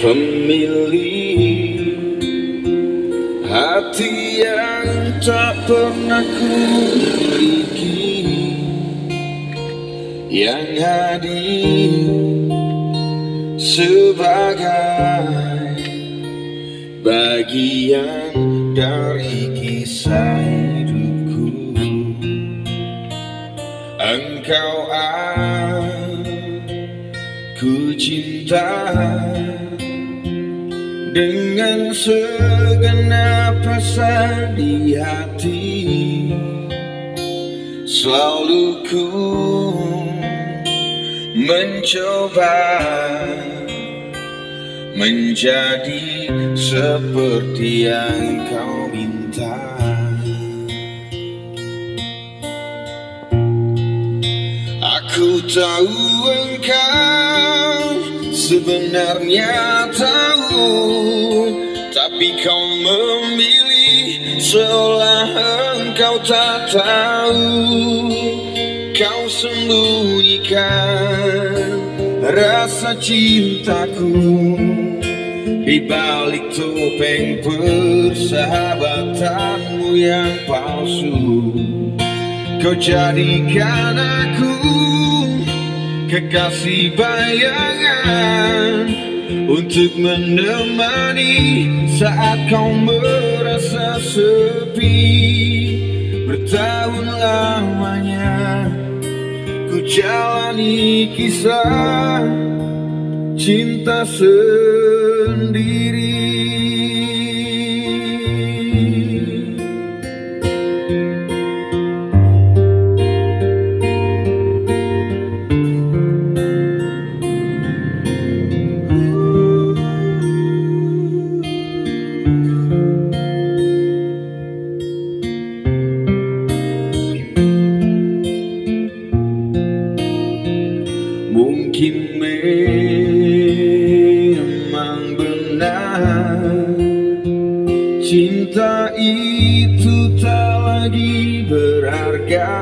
Pemilih hati yang tak pernah ku miliki Yang hadir sebagai bagian dari kisah hidupku. Engkau aku cinta dengan segenap rasa di hati. Selalu ku mencoba Menjadi seperti yang kau minta Aku tahu engkau sebenarnya tahu Tapi kau memilih seolah engkau tak tahu. Kau sembunyikan rasa cintaku Di balik topeng persahabatanmu yang palsu Kau jadikan aku kekasih bayangan Untuk menemani saat kau merasa sepi. Bertahun lamanya ku jalani kisah cinta sendiri Mungkin memang benar Cinta itu tak lagi berharga